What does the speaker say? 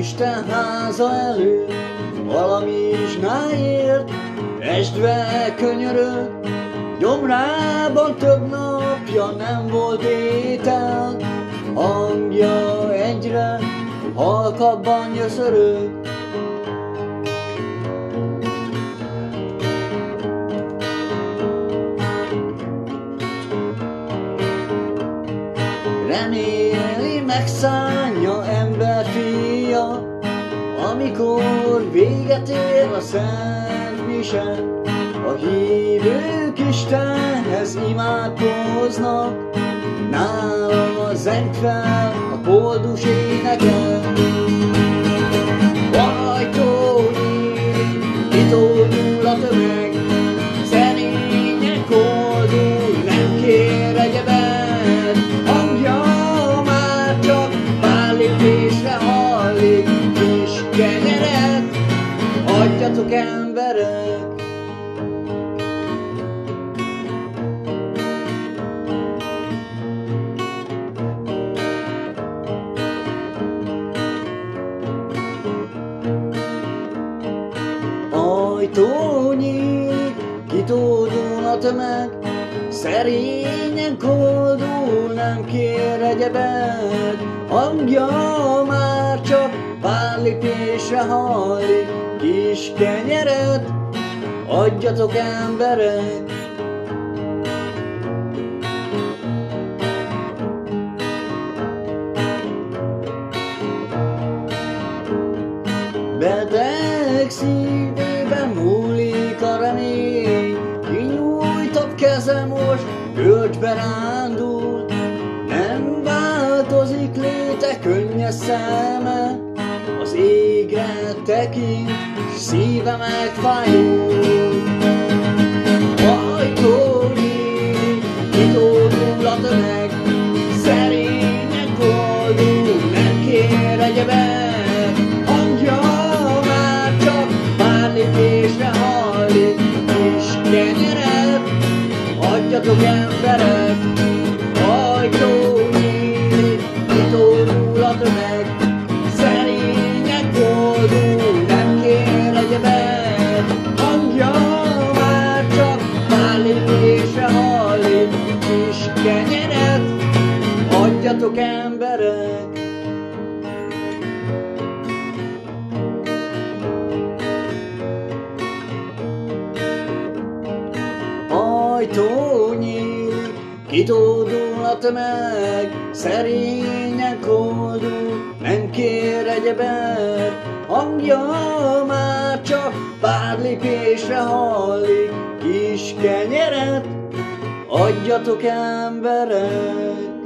Isten háza előtt, valami náért, estve könyörög, gyomrában több napja nem volt étel, hangja egyre halkabban jöszörög. Reméli megszánja ember fia, amikor véget ér a szent mise, a hívők Istenhez imádkoznak, nála zeng fel a koldus éneken. Adjatok emberek. Ajtó nyílik, kitódul a tömeg, szerényen koldul, nem kér egyebet, hangja már csak párlépésre hallik, kis kenyeret adjatok emberek. Beteg szívében múlik a remény, kinyújtott keze most görcsbe rándul, nem változik léte könnyes szeme, az égre tekint, s szíve megfájul. Ajtó nyílik, kitódul a tömeg, szerényen koldul, nem kér egyebet, hangja már csak párlépésre hallik, kis kenyeret adjatok emberek. Ajtó nyílik, kitódul a tömeg, szerényen koldul, nem kér egyebet, hangja már csak pár lépésre hallik, kis kenyeret adjatok emberek.